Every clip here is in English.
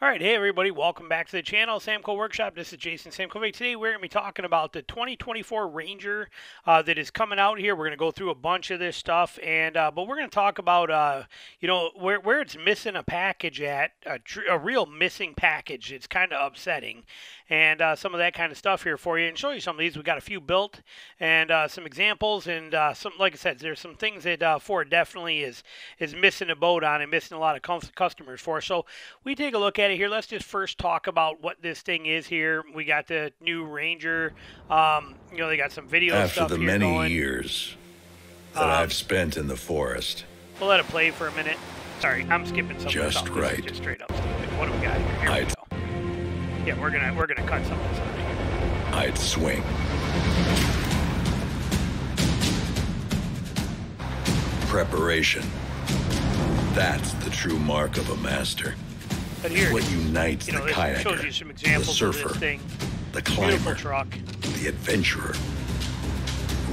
All right, hey everybody, welcome back to the channel, Samko Workshop. This is Jason Samkovic. Today we're going to be talking about the 2024 Ranger uh, that is coming out here. We're going to go through a bunch of this stuff, and uh, but we're going to talk about uh, you know where where it's missing a package at a, a real missing package. It's kind of upsetting, and uh, some of that kind of stuff here for you, and show you some of these. We got a few built and uh, some examples, and uh, some like I said, there's some things that Ford definitely is is missing a boat on and missing a lot of customers for. So we take a look at here. Let's just first talk about what this thing is here. We got the new Ranger. Um, you know, they got some video After the many going. years that Um, I've spent in the forest, We'll let it play for a minute. Sorry, I'm skipping some Just of this. This is right. Just straight up stupid. What do we got here? Here I'd- go. Yeah, we're gonna we're gonna cut some of this out of here. I'd swing. Preparation. That's the true mark of a master. But here, What unites you know, the kayaker, shows you some the examples of surfer, this thing. the climber, truck. the adventurer.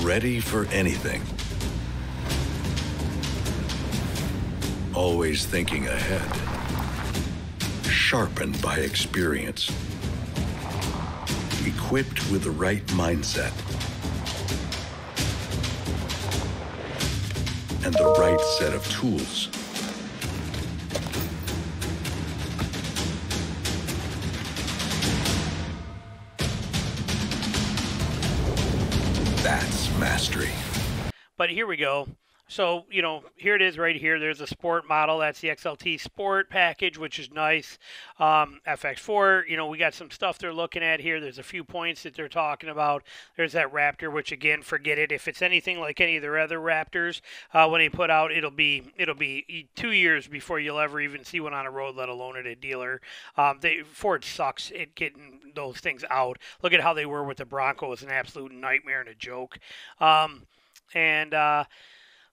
Ready for anything. Always thinking ahead. Sharpened by experience. Equipped with the right mindset. And the right set of tools. But here we go. So, you know, here it is right here. There's a sport model. That's the XLT Sport package, which is nice. Um, FX4, you know, we got some stuff they're looking at here. There's a few points that they're talking about. There's that Raptor, which again, forget it. If it's anything like any of their other Raptors, uh, when they put out, it'll be it'll be two years before you'll ever even see one on a road, let alone at a dealer. Um, they Ford sucks at getting those things out. Look at how they were with the Bronco. It's an absolute nightmare and a joke. Um, and uh,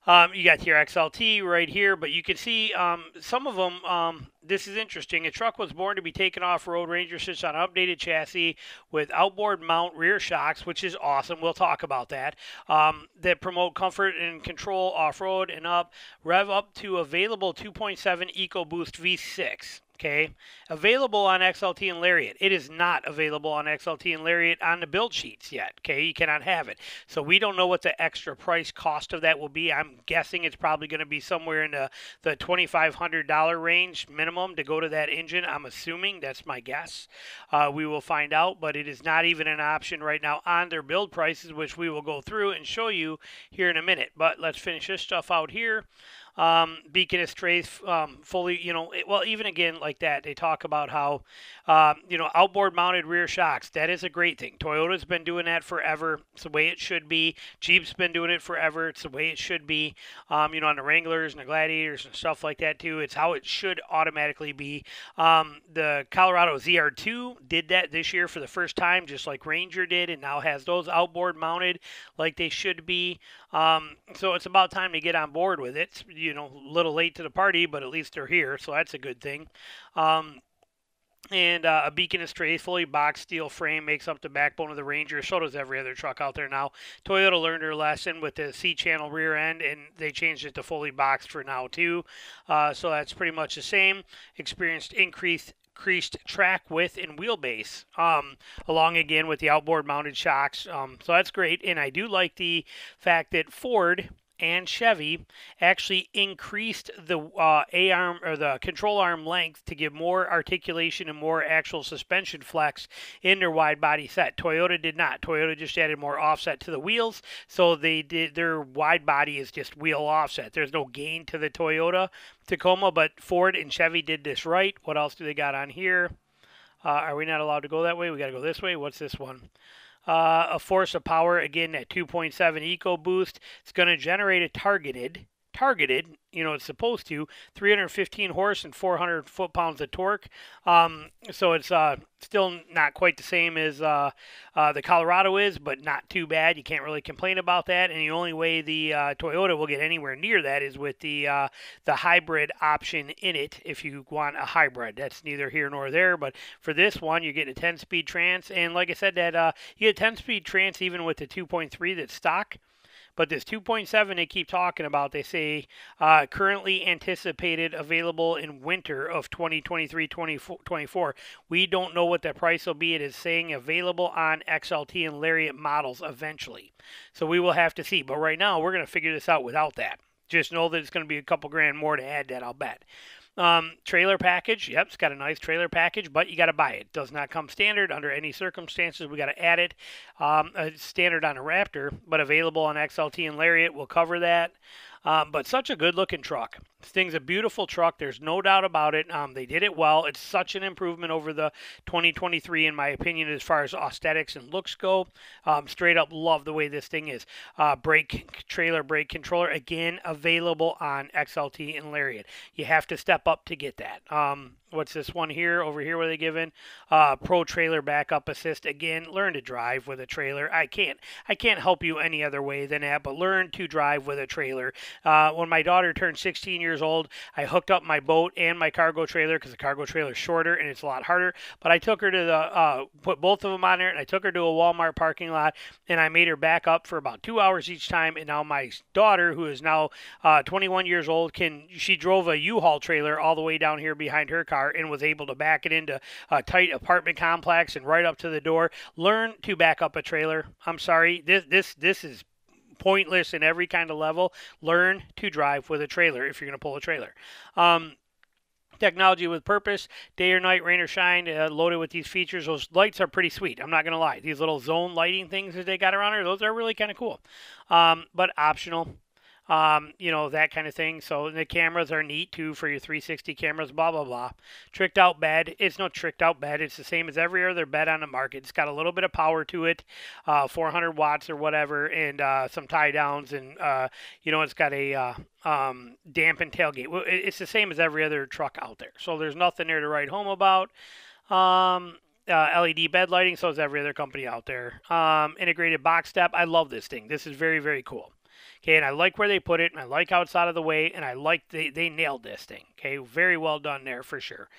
um, you got your XLT right here, but you can see um, some of them. Um, this is interesting. A truck was born to be taken off road. Ranger sits on an updated chassis with outboard mount rear shocks, which is awesome. We'll talk about that. Um, that promote comfort and control off road and up. Rev up to available 2.7 EcoBoost V6. Okay, available on XLT and Lariat. It is not available on XLT and Lariat on the build sheets yet. Okay, you cannot have it. So we don't know what the extra price cost of that will be. I'm guessing it's probably going to be somewhere in the the twenty five hundred dollar range minimum to go to that engine. I'm assuming that's my guess. Uh, we will find out, but it is not even an option right now on their build prices, which we will go through and show you here in a minute. But let's finish this stuff out here um, beacon is trace um, fully, you know, it, well, even again like that, they talk about how, um, you know, outboard mounted rear shocks. That is a great thing. Toyota's been doing that forever. It's the way it should be. Jeep's been doing it forever. It's the way it should be. Um, you know, on the Wranglers and the Gladiators and stuff like that too. It's how it should automatically be. Um, the Colorado ZR2 did that this year for the first time, just like Ranger did, and now has those outboard mounted like they should be. Um, so it's about time to get on board with it. You know, a little late to the party, but at least they're here, so that's a good thing. Um, and uh, a beacon is trace, fully boxed steel frame makes up the backbone of the Ranger. So does every other truck out there now. Toyota learned their lesson with the C-channel rear end, and they changed it to fully boxed for now too. Uh, so that's pretty much the same. Experienced increased increased track width and wheelbase, um, along again with the outboard mounted shocks. Um, so that's great. And I do like the fact that Ford and Chevy actually increased the uh, A arm or the control arm length to give more articulation and more actual suspension flex in their wide body set. Toyota did not. Toyota just added more offset to the wheels, so they did their wide body is just wheel offset. There's no gain to the Toyota Tacoma, but Ford and Chevy did this right. What else do they got on here? Uh, are we not allowed to go that way? We got to go this way. What's this one? Uh, a force of power again at 2.7 EcoBoost. It's going to generate a targeted targeted, you know, it's supposed to, 315 horse and 400 foot pounds of torque. Um, so it's uh, still not quite the same as uh, uh, the Colorado is, but not too bad. You can't really complain about that. And the only way the uh, Toyota will get anywhere near that is with the uh, the hybrid option in it. If you want a hybrid, that's neither here nor there. But for this one, you're getting a 10-speed trans, and like I said, that uh, you get a 10-speed trans even with the 2.3 that's stock But this 2.7 they keep talking about, they say uh, currently anticipated available in winter of 2023-24. We don't know what the price will be. It is saying available on XLT and Lariat models eventually. So we will have to see. But right now, we're going to figure this out without that. Just know that it's going to be a couple grand more to add that, I'll bet. Um, trailer package. Yep, it's got a nice trailer package, but you got to buy it. Does not come standard under any circumstances. We got to add it. Um, standard on a Raptor, but available on XLT and Lariat. We'll cover that. Um, but such a good looking truck. This thing's a beautiful truck. There's no doubt about it. Um, they did it well. It's such an improvement over the 2023, in my opinion, as far as aesthetics and looks go. Um, straight up love the way this thing is. Uh, brake trailer brake controller again available on XLT and Lariat. You have to step up to get that. Um, what's this one here over here where they given uh, pro trailer backup assist again learn to drive with a trailer i can't i can't help you any other way than that but learn to drive with a trailer uh, when my daughter turned 16 years old i hooked up my boat and my cargo trailer because the cargo trailer is shorter and it's a lot harder but i took her to the uh, put both of them on there and i took her to a walmart parking lot and i made her back up for about two hours each time and now my daughter who is now uh, 21 years old can she drove a u-haul trailer all the way down here behind her car and was able to back it into a tight apartment complex and right up to the door. Learn to back up a trailer. I'm sorry, this this this is pointless in every kind of level. Learn to drive with a trailer if you're going to pull a trailer. Um, technology with purpose, day or night, rain or shine, uh, loaded with these features. Those lights are pretty sweet. I'm not going to lie. These little zone lighting things that they got around here, those are really kind of cool. Um, but optional um, you know, that kind of thing. So the cameras are neat too for your 360 cameras, blah, blah, blah. Tricked out bed. It's no tricked out bed. It's the same as every other bed on the market. It's got a little bit of power to it, uh, 400 watts or whatever, and uh, some tie downs. And, uh, you know, it's got a uh, um, dampened tailgate. It's the same as every other truck out there. So there's nothing there to write home about. Um, uh, LED bed lighting, so is every other company out there. Um, integrated box step. I love this thing. This is very, very cool. Okay, and I like where they put it, and I like how it's out of the way, and I like they, they nailed this thing. Okay, very well done there for sure.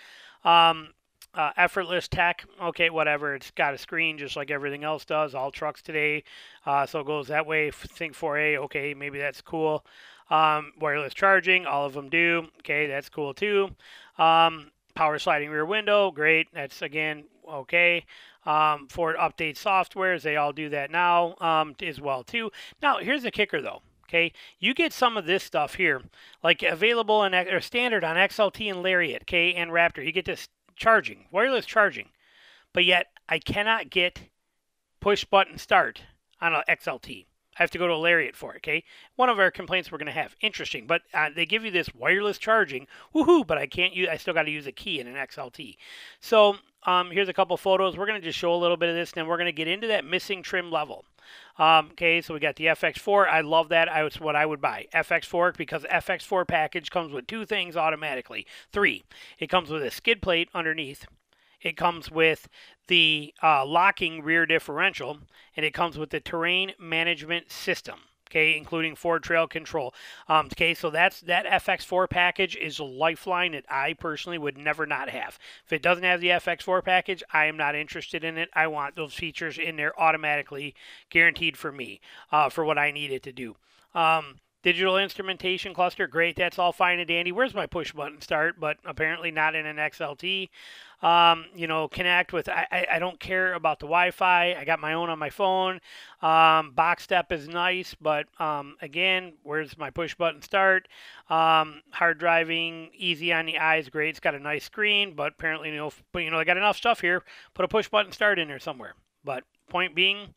Um, uh, effortless tech, okay, whatever. It's got a screen just like everything else does. All trucks today, uh, so it goes that way. SYNC 4A, okay, maybe that's cool. Um, wireless charging, all of them do. Okay, that's cool too. Um, power sliding rear window, great. That's again okay. Um, Ford update softwares, they all do that now um, as well too. Now here's the kicker though. Okay, you get some of this stuff here, like available and or standard on XLT and Lariat, okay, and Raptor. You get this charging, wireless charging, but yet I cannot get push button start on an XLT. I have to go to a Lariat for it, okay? One of our complaints we're going to have. Interesting, but uh, they give you this wireless charging, woohoo, but I can't use, I still got to use a key in an XLT. So um, here's a couple photos. We're going to just show a little bit of this, and then we're going to get into that missing trim level. Um, okay, so we got the FX4. I love that. I was what I would buy. FX4 because FX4 package comes with two things automatically. Three. It comes with a skid plate underneath. It comes with the uh, locking rear differential, and it comes with the terrain management system okay, including Ford Trail Control. Um, okay, so that's that FX4 package is a lifeline that I personally would never not have. If it doesn't have the FX4 package, I am not interested in it. I want those features in there automatically, guaranteed for me, uh, for what I need it to do. Um, Digital instrumentation cluster, great. That's all fine and dandy. Where's my push button start? But apparently not in an XLT. Um, you know, connect with. I, I, don't care about the Wi-Fi. I got my own on my phone. Um, box step is nice, but um, again, where's my push button start? Um, hard driving, easy on the eyes, great. It's got a nice screen, but apparently, you know, but you know, I got enough stuff here. Put a push button start in there somewhere. But point being,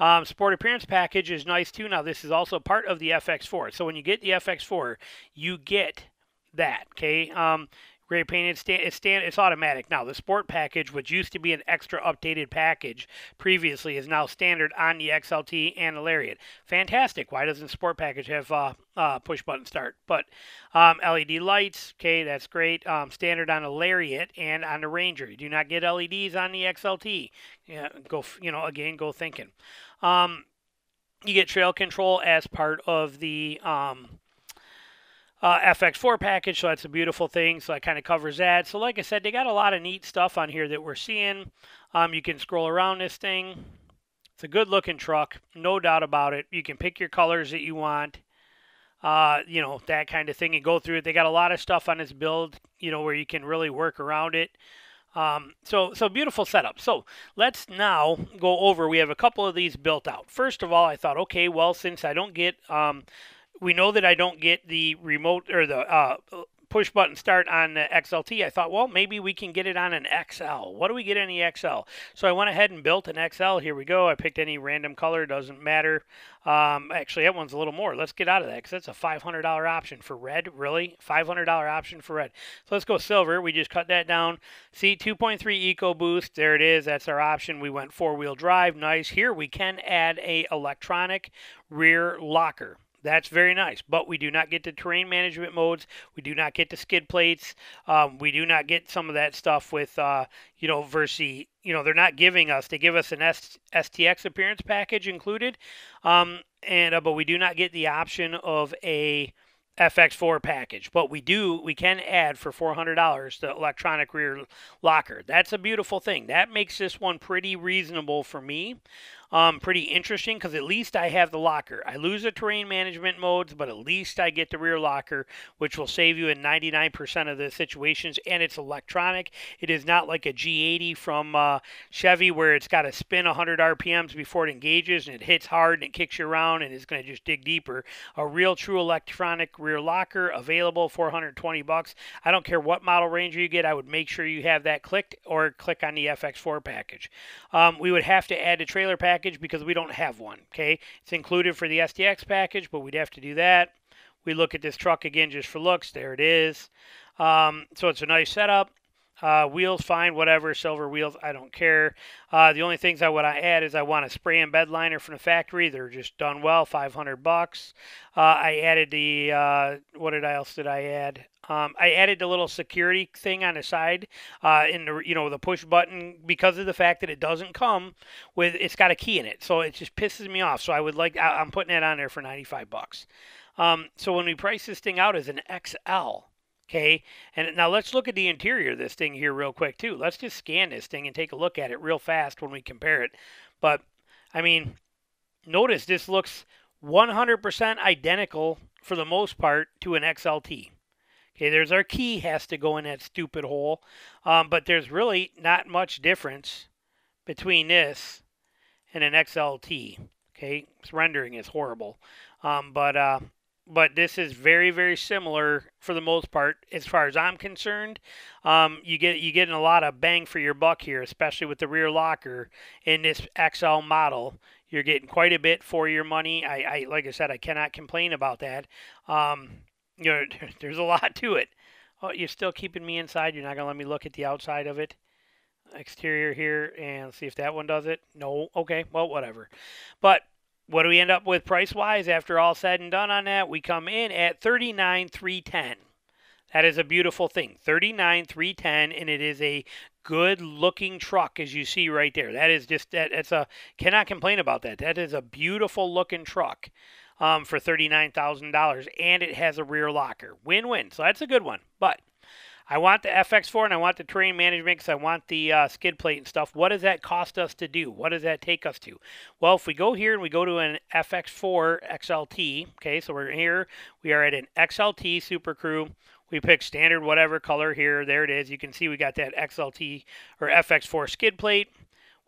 um, sport appearance package is nice too. Now, this is also part of the FX4. So when you get the FX4, you get that. Okay. Um, Gray painted, stand, it's, stand, it's automatic now. The Sport package, which used to be an extra updated package previously, is now standard on the XLT and the Lariat. Fantastic. Why doesn't Sport package have uh, uh, push button start? But um, LED lights, okay, that's great. Um, standard on the Lariat and on the Ranger. You do not get LEDs on the XLT. Yeah, go, you know, again, go thinking. Um, you get trail control as part of the um, uh, FX4 package, so that's a beautiful thing. So that kind of covers that. So like I said, they got a lot of neat stuff on here that we're seeing. Um, you can scroll around this thing. It's a good looking truck, no doubt about it. You can pick your colors that you want. Uh, you know, that kind of thing and go through it. They got a lot of stuff on this build, you know, where you can really work around it. Um, so, so beautiful setup. So let's now go over. We have a couple of these built out. First of all, I thought, okay, well, since I don't get, um, we know that I don't get the remote or the uh, push button start on the XLT, I thought, well, maybe we can get it on an XL. What do we get in the XL? So I went ahead and built an XL. Here we go. I picked any random color, doesn't matter. Um, actually, that one's a little more. Let's get out of that because that's a $500 option for red. Really? $500 option for red. So let's go silver. We just cut that down. See, 2.3 EcoBoost. There it is. That's our option. We went four-wheel drive. Nice. Here we can add a electronic rear locker. That's very nice, but we do not get the terrain management modes. We do not get the skid plates. Um, we do not get some of that stuff with, uh, you know, Versi. You know, they're not giving us. They give us an S- STX appearance package included, um, and uh, but we do not get the option of a FX4 package. But we do, we can add for $400 the electronic rear locker. That's a beautiful thing. That makes this one pretty reasonable for me um, pretty interesting because at least I have the locker. I lose the terrain management modes, but at least I get the rear locker, which will save you in 99% of the situations. And it's electronic. It is not like a G80 from uh, Chevy where it's got to spin 100 RPMs before it engages and it hits hard and it kicks you around and it's going to just dig deeper. A real true electronic rear locker available 420 bucks. I don't care what model Ranger you get. I would make sure you have that clicked or click on the FX4 package. Um, we would have to add a trailer package package because we don't have one. Okay, it's included for the STX package, but we'd have to do that. We look at this truck again just for looks. There it is. Um, so it's a nice setup. Uh, wheels, fine, whatever. Silver wheels, I don't care. Uh, the only things I want to add is I want a spray and bed liner from the factory. They're just done well, 500 bucks. Uh, I added the uh, what did I else did I add? Um, I added the little security thing on the side uh, in the you know the push button because of the fact that it doesn't come with it's got a key in it, so it just pisses me off. So I would like I, am putting that on there for 95 bucks. Um, so when we price this thing out as an XL, okay, and now let's look at the interior of this thing here real quick too. Let's just scan this thing and take a look at it real fast when we compare it. But I mean, notice this looks 100% identical for the most part to an XLT. Okay, there's our key has to go in that stupid hole. Um, but there's really not much difference between this and an XLT. Okay, its rendering is horrible. Um, but uh, but this is very very similar for the most part as far as I'm concerned. Um, you get you getting a lot of bang for your buck here, especially with the rear locker in this XL model. You're getting quite a bit for your money. I, I like I said, I cannot complain about that. Um, you know, there's a lot to it. Oh, you're still keeping me inside. You're not gonna let me look at the outside of it. Exterior here, and see if that one does it. No. Okay. Well, whatever. But what do we end up with price wise after all said and done on that? We come in at thirty nine three ten. That is a beautiful thing. Thirty nine three ten, and it is a good looking truck as you see right there. That is just that. That's a cannot complain about that. That is a beautiful looking truck um, for $39,000, and it has a rear locker. Win win. So that's a good one. But I want the FX4 and I want the terrain management because I want the uh, skid plate and stuff. What does that cost us to do? What does that take us to? Well, if we go here and we go to an FX4 XLT, okay, so we're here, we are at an XLT Super Crew. We pick standard whatever color here. There it is. You can see we got that XLT or FX4 skid plate.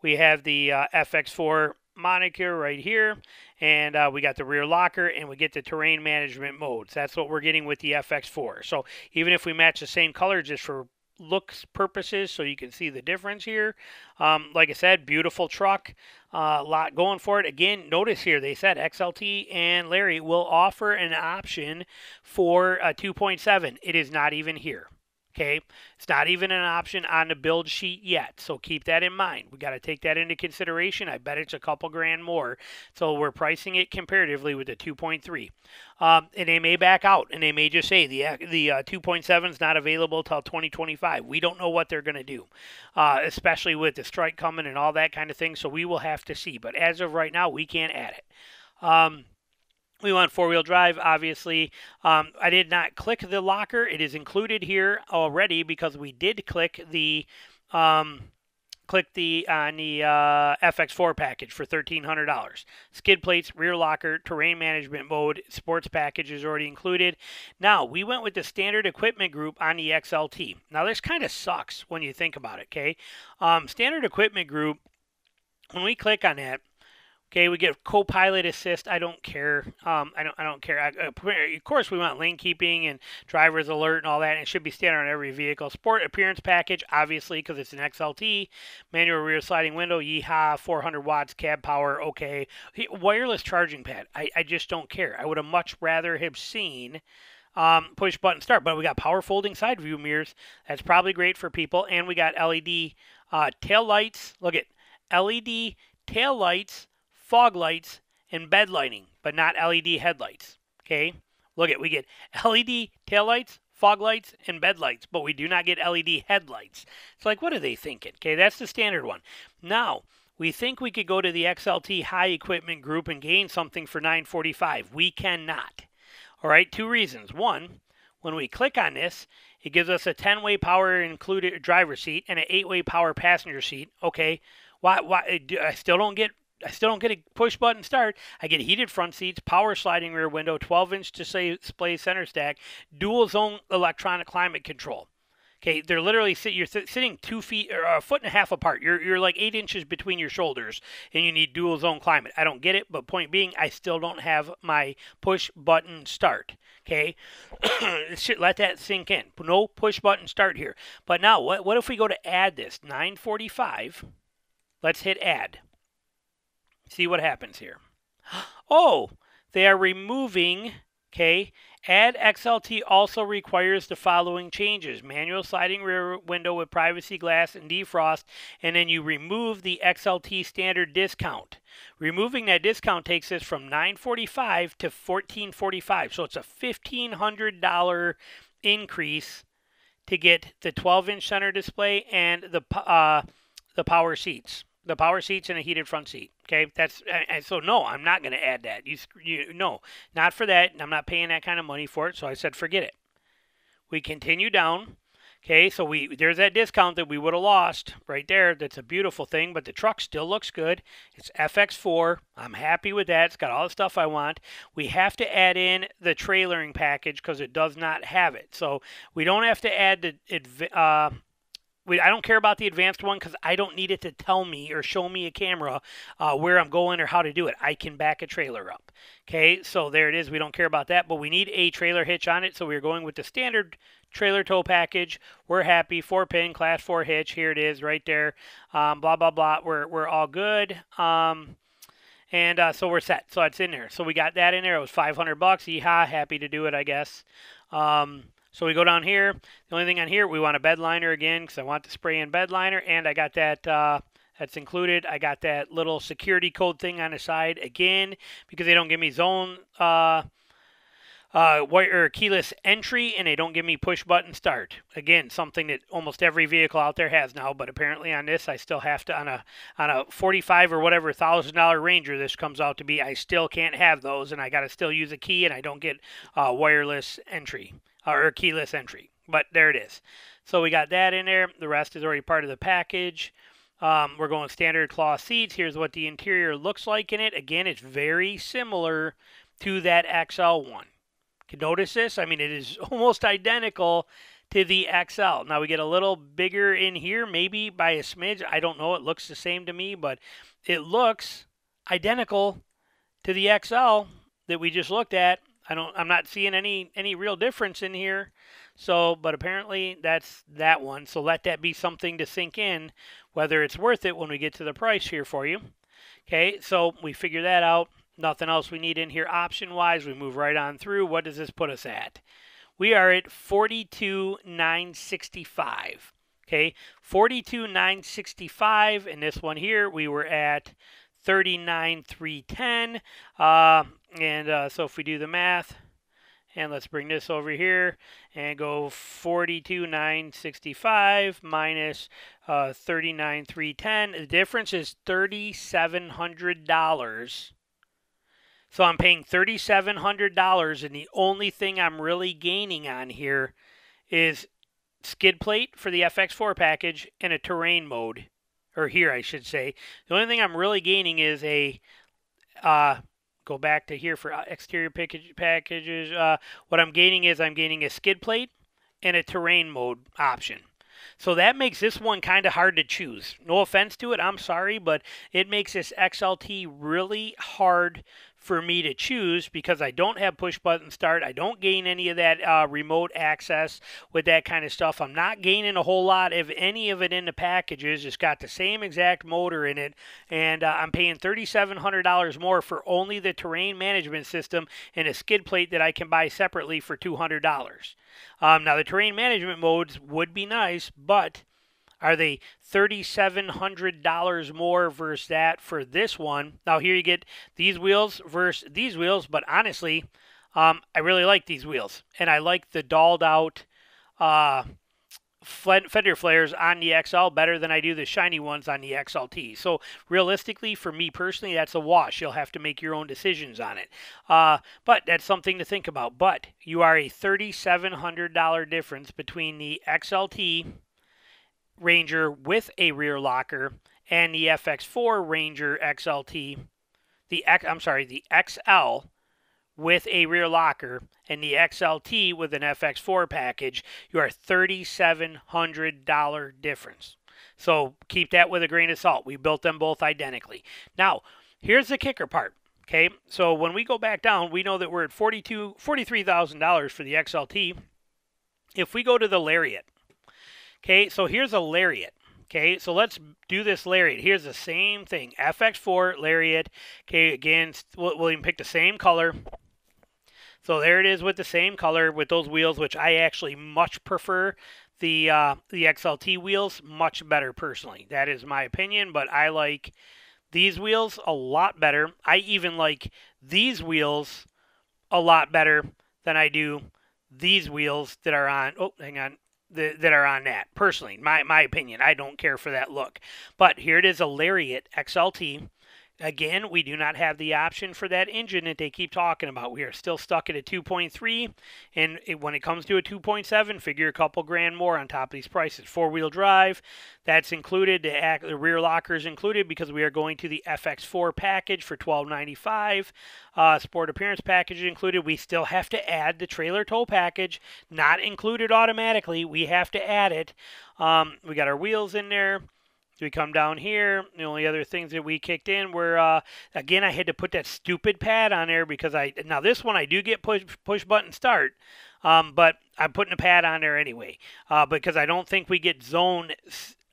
We have the uh, FX4 moniker right here and uh, we got the rear locker and we get the terrain management modes. That's what we're getting with the fx4 so even if we match the same color just for looks purposes so you can see the difference here um, like i said beautiful truck a uh, lot going for it. Again notice here they said xlt and lariat will offer an option for a 2.7 it is not even here Okay, it's not even an option on the build sheet yet, so keep that in mind. We got to take that into consideration. I bet it's a couple grand more, so we're pricing it comparatively with the 2.3. Um, and they may back out, and they may just say the the uh, 2.7 is not available till 2025. We don't know what they're going to do, uh, especially with the strike coming and all that kind of thing. So we will have to see. But as of right now, we can't add it. Um, we want four-wheel drive, obviously. Um, I did not click the locker. It is included here already because we did click the um, click the on the uh, FX4 package for $1,300. Skid plates, rear locker, terrain management mode, sports package is already included. Now, we went with the standard equipment group on the XLT. Now, this kind of sucks when you think about it, okay? Um, standard equipment group, when we click on that, Okay, we get co-pilot assist. I don't care. Um, I don't. I don't care. I, uh, of course, we want lane keeping and driver's alert and all that. And it should be standard on every vehicle. Sport appearance package, obviously, because it's an XLT. Manual rear sliding window. Yeehaw! 400 watts cab power. Okay. Wireless charging pad. I, I just don't care. I would have much rather have seen. Um, push button start, but we got power folding side view mirrors. That's probably great for people, and we got LED uh, tail lights. Look at LED tail lights fog lights, and bed lighting, but not LED headlights. Okay? Look at we get LED tail lights, fog lights, and bed lights, but we do not get LED headlights. It's like, what are they thinking? Okay, that's the standard one. Now, we think we could go to the XLT high equipment group and gain something for 945. We cannot. All right, two reasons. One, when we click on this, it gives us a 10-way power included driver seat and an 8-way power passenger seat. Okay, why? Why? I still don't get I still don't get a push button start. I get heated front seats, power sliding rear window, 12 inch display center stack, dual zone electronic climate control. Okay, they're literally sit, you're sitting two feet or a foot and a half apart. You're you're like eight inches between your shoulders, and you need dual zone climate. I don't get it, but point being, I still don't have my push button start. Okay, let that sink in. No push button start here. But now, what what if we go to add this 945? Let's hit add. See what happens here. Oh, they are removing, okay, Add XLT also requires the following changes manual sliding rear window with privacy glass and defrost, and then you remove the XLT standard discount. Removing that discount takes us from 945 to 1445 so it's a $1,500 increase to get the 12 inch center display and the, uh, the power seats the power seats and a heated front seat. Okay, that's and so no, I'm not going to add that. You, you no, not for that. I'm not paying that kind of money for it. So I said forget it. We continue down. Okay, so we there's that discount that we would have lost right there. That's a beautiful thing, but the truck still looks good. It's FX4. I'm happy with that. It's got all the stuff I want. We have to add in the trailering package because it does not have it. So we don't have to add the uh, I don't care about the advanced one because I don't need it to tell me or show me a camera uh, where I'm going or how to do it. I can back a trailer up. Okay, so there it is. We don't care about that, but we need a trailer hitch on it. So we're going with the standard trailer tow package. We're happy. Four pin, class four hitch. Here it is right there. Um, blah, blah, blah. We're, we're all good. Um, and uh, so we're set. So it's in there. So we got that in there. It was 500 bucks. Yeehaw. Happy to do it, I guess. Um, so we go down here. The only thing on here, we want a bed liner again because I want the spray in bed liner. And I got that, uh, that's included. I got that little security code thing on the side again because they don't give me zone uh, uh, or keyless entry and they don't give me push button start. Again, something that almost every vehicle out there has now, but apparently on this I still have to on a on a 45 or whatever thousand dollar Ranger this comes out to be. I still can't have those, and I got to still use a key, and I don't get uh, wireless entry or keyless entry. But there it is. So we got that in there. The rest is already part of the package. Um, we're going standard cloth seats. Here's what the interior looks like in it. Again, it's very similar to that XL one. Can notice this? I mean, it is almost identical to the XL. Now we get a little bigger in here, maybe by a smidge. I don't know. It looks the same to me, but it looks identical to the XL that we just looked at I don't I'm not seeing any any real difference in here. So, but apparently that's that one. So let that be something to sink in whether it's worth it when we get to the price here for you. Okay, so we figure that out. Nothing else we need in here option wise. We move right on through. What does this put us at? We are at 42,965. Okay, 42,965. And this one here, we were at 39,310. Uh, and uh, so if we do the math, and let's bring this over here and go 42,965 minus uh, 39,310. The difference is $3,700. So I'm paying $3,700, and the only thing I'm really gaining on here is skid plate for the FX4 package and a terrain mode or here I should say. The only thing I'm really gaining is a uh, go back to here for uh, exterior package, packages. Uh, what I'm gaining is I'm gaining a skid plate and a terrain mode option. So that makes this one kind of hard to choose. No offense to it, I'm sorry, but it makes this XLT really hard for me to choose because I don't have push button start. I don't gain any of that uh, remote access with that kind of stuff. I'm not gaining a whole lot of any of it in the packages. It's got the same exact motor in it, and uh, I'm paying $3,700 more for only the terrain management system and a skid plate that I can buy separately for $200. Um, now, the terrain management modes would be nice, but are they $3,700 more versus that for this one? Now, here you get these wheels versus these wheels, but honestly, um, I really like these wheels. And I like the dolled out uh, fender flares on the XL better than I do the shiny ones on the XLT. So realistically, for me personally, that's a wash. You'll have to make your own decisions on it. Uh, but that's something to think about. But you are a $3,700 difference between the XLT Ranger with a rear locker and the FX4 Ranger XLT, the I'm sorry, the XL with a rear locker and the XLT with an FX4 package, you are $3,700 difference. So keep that with a grain of salt. We built them both identically. Now, here's the kicker part. Okay, so when we go back down, we know that we're at $42, $43,000 for the XLT. If we go to the Lariat, Okay, so here's a lariat. Okay, so let's do this lariat. Here's the same thing. FX4 lariat. Okay, again, we'll, we'll even pick the same color. So there it is with the same color with those wheels, which I actually much prefer the uh, the XLT wheels much better personally. That is my opinion, but I like these wheels a lot better. I even like these wheels a lot better than I do these wheels that are on. Oh, hang on that, that are on that. Personally, my my opinion, I don't care for that look. But here it is, a Lariat XLT Again, we do not have the option for that engine that they keep talking about. We are still stuck at a 2.3, and it, when it comes to a 2.7, figure a couple grand more on top of these prices. Four-wheel drive, that's included. The, the rear locker is included because we are going to the FX4 package for 12.95. Uh, sport appearance package included. We still have to add the trailer tow package, not included automatically. We have to add it. Um, we got our wheels in there. We come down here. The only other things that we kicked in were, uh, again, I had to put that stupid pad on there because I, now this one I do get push, push button start, um, but I'm putting a pad on there anyway uh, because I don't think we get zone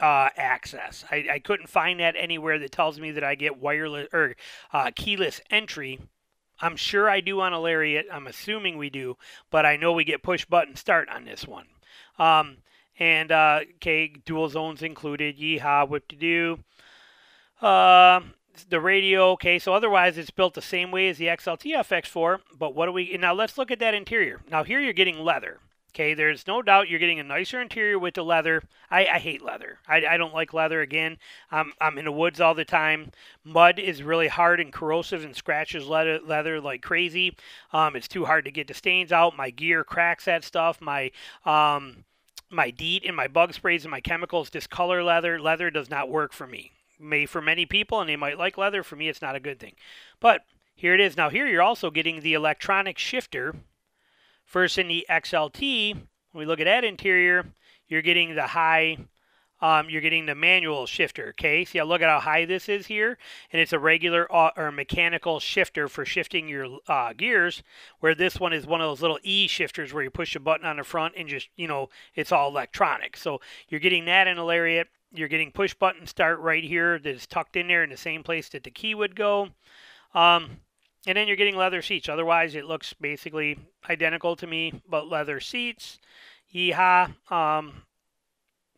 uh, access. I, I couldn't find that anywhere that tells me that I get wireless or uh, keyless entry. I'm sure I do on a Lariat. I'm assuming we do, but I know we get push button start on this one. Um, and uh, okay, dual zones included. Yeehaw, whip to do. Uh, the radio, okay, so otherwise it's built the same way as the XLT FX4. But what do we now? Let's look at that interior. Now here you're getting leather. Okay, there's no doubt you're getting a nicer interior with the leather. I, I hate leather. I, I don't like leather again. I'm, I'm in the woods all the time. Mud is really hard and corrosive and scratches leather, leather like crazy. Um, it's too hard to get the stains out. My gear cracks that stuff. My um, my DEET and my bug sprays and my chemicals discolor leather. Leather does not work for me. May for many people, and they might like leather. For me, it's not a good thing. But here it is. Now here you're also getting the electronic shifter. First in the XLT, when we look at that interior, you're getting the high um, you're getting the manual shifter. Okay, see, look at how high this is here, and it's a regular uh, or mechanical shifter for shifting your uh, gears. Where this one is one of those little E shifters where you push a button on the front and just you know it's all electronic. So you're getting that in a lariat. You're getting push button start right here that is tucked in there in the same place that the key would go. Um, and then you're getting leather seats. Otherwise, it looks basically identical to me, but leather seats. Yeehaw. Um,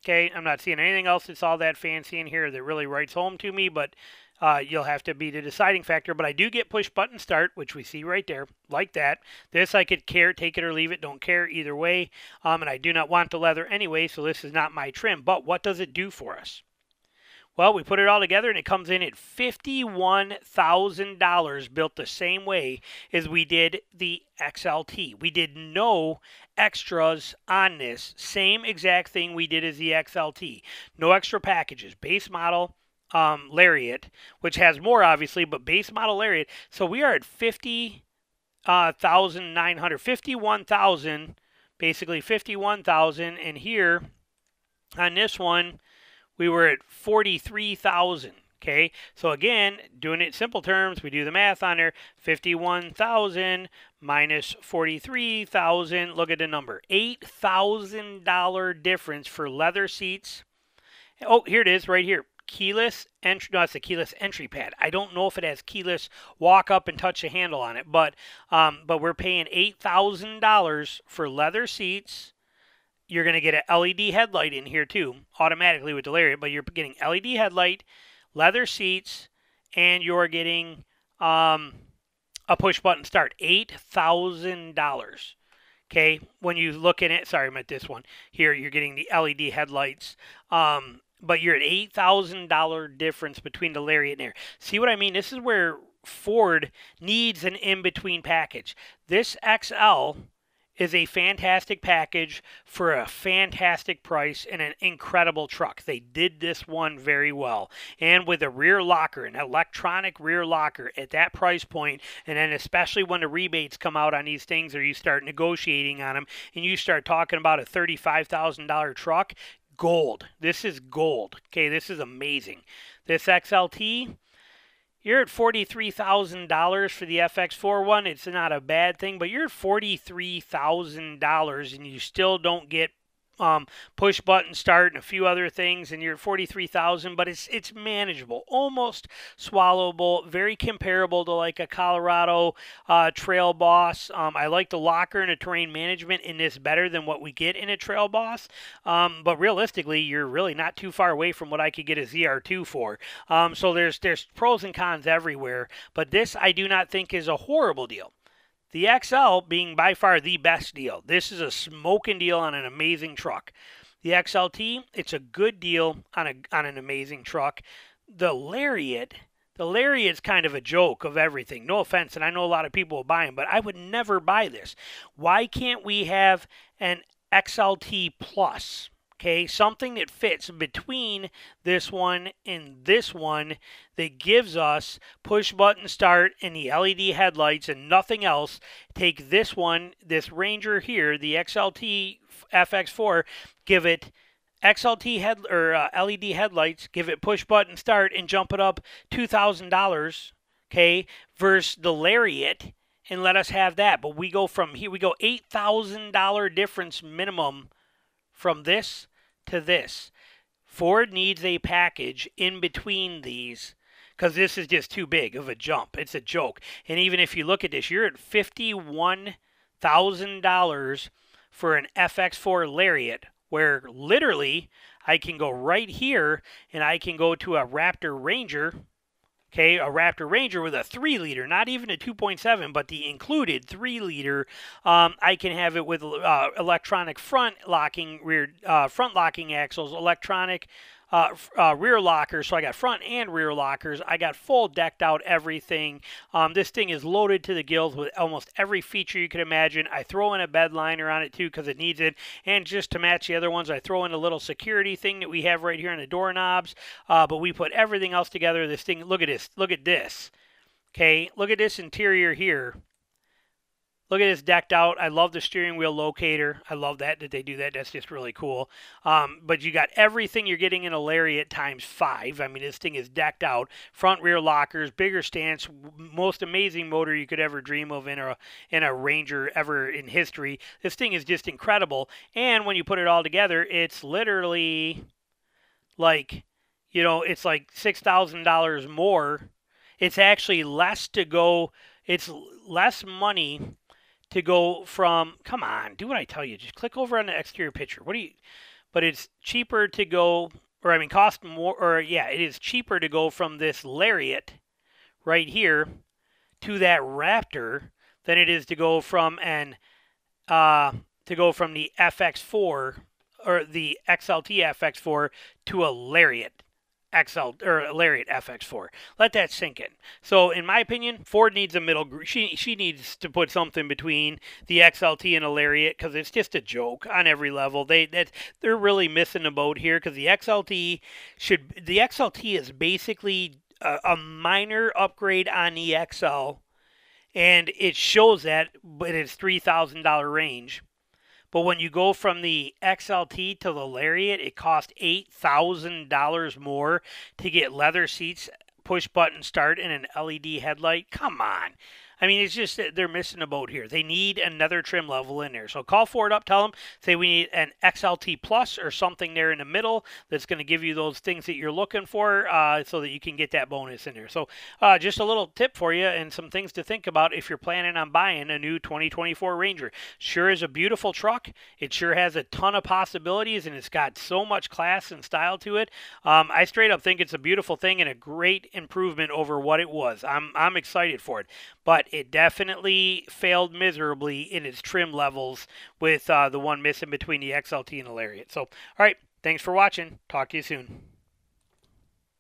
Okay, I'm not seeing anything else that's all that fancy in here that really writes home to me, but uh, you'll have to be the deciding factor. But I do get push button start, which we see right there, like that. This I could care, take it or leave it, don't care either way. Um, and I do not want the leather anyway, so this is not my trim. But what does it do for us? Well, we put it all together and it comes in at $51,000 built the same way as we did the XLT. We did no extras on this. Same exact thing we did as the XLT. No extra packages. Base model um, Lariat, which has more obviously, but base model Lariat. So we are at 50,900, uh, 51,000, basically 51,000. And here on this one, we were at 43,000. Okay, so again, doing it simple terms, we do the math on there. 51,000 minus 43,000. Look at the number. $8,000 difference for leather seats. Oh, here it is right here. Keyless entry. No, it's a keyless entry pad. I don't know if it has keyless walk up and touch a handle on it, but um, but we're paying $8,000 for leather seats you're going to get an LED headlight in here too, automatically with Lariat, but you're getting LED headlight, leather seats, and you're getting um, a push button start. $8,000. Okay, when you look in it, sorry, I meant this one. Here, you're getting the LED headlights. Um, but you're at $8,000 difference between the Lariat and Air. See what I mean? This is where Ford needs an in between package. This XL is a fantastic package for a fantastic price and an incredible truck. They did this one very well. And with a rear locker, an electronic rear locker at that price point, and then especially when the rebates come out on these things or you start negotiating on them and you start talking about a $35,000 truck, gold. This is gold. Okay, this is amazing. This XLT you're at $43,000 for the FX4 one. It's not a bad thing, but you're at $43,000 and you still don't get um, push button start and a few other things, and you're at 43,000, but it's it's manageable, almost swallowable, very comparable to like a Colorado uh, Trail Boss. Um, I like the locker and the terrain management in this better than what we get in a Trail Boss, um, but realistically, you're really not too far away from what I could get a ZR2 for. Um, so there's there's pros and cons everywhere, but this I do not think is a horrible deal. The XL being by far the best deal. This is a smoking deal on an amazing truck. The XLT, it's a good deal on a on an amazing truck. The Lariat, the Lariat's kind of a joke of everything. No offense, and I know a lot of people will buy them, but I would never buy this. Why can't we have an XLT Plus? Okay, something that fits between this one and this one that gives us push button start and the LED headlights and nothing else. Take this one, this Ranger here, the XLT FX4, give it XLT head or uh, LED headlights, give it push button start and jump it up $2,000, okay, versus the Lariat and let us have that. But we go from here, we go $8,000 difference minimum from this to this. Ford needs a package in between these because this is just too big of a jump. It's a joke. And even if you look at this, you're at $51,000 for an FX4 Lariat, where literally I can go right here and I can go to a Raptor Ranger Okay, a Raptor Ranger with a 3 liter, not even a 2.7, but the included 3 liter. Um, I can have it with uh, electronic front locking rear uh, front locking axles, electronic uh, uh, rear lockers. So I got front and rear lockers. I got full decked out everything. Um, this thing is loaded to the gills with almost every feature you could imagine. I throw in a bed liner on it too because it needs it. And just to match the other ones, I throw in a little security thing that we have right here on the doorknobs. Uh, but we put everything else together. This thing, look at this. Look at this. Okay, look at this interior here. Look at this decked out. I love the steering wheel locator. I love that that they do that. That's just really cool. Um, but you got everything you're getting in a Lariat times five. I mean, this thing is decked out. Front rear lockers, bigger stance, most amazing motor you could ever dream of in a in a Ranger ever in history. This thing is just incredible. And when you put it all together, it's literally like, you know, it's like six thousand dollars more. It's actually less to go. It's less money to go from come on, do what I tell you. Just click over on the exterior picture. What do you but it's cheaper to go or I mean cost more or yeah, it is cheaper to go from this Lariat right here to that Raptor than it is to go from an uh to go from the FX4 or the XLT FX4 to a Lariat. XL or Lariat FX4. Let that sink in. So, in my opinion, Ford needs a middle. She she needs to put something between the XLT and a Lariat because it's just a joke on every level. They that they're really missing the boat here because the XLT should the XLT is basically a, a minor upgrade on the XL, and it shows that, but it's three thousand dollar range. But when you go from the XLT to the Lariat, it costs $8,000 more to get leather seats, push button start, and an LED headlight. Come on. I mean, it's just they're missing a boat here. They need another trim level in there. So call Ford up, tell them, say we need an XLT Plus or something there in the middle that's going to give you those things that you're looking for uh, so that you can get that bonus in there. So uh, just a little tip for you and some things to think about if you're planning on buying a new 2024 Ranger. Sure is a beautiful truck. It sure has a ton of possibilities and it's got so much class and style to it. Um, I straight up think it's a beautiful thing and a great improvement over what it was. I'm, I'm excited for it. But it definitely failed miserably in its trim levels with uh, the one missing between the XLT and the Lariat. So, all right, thanks for watching. Talk to you soon.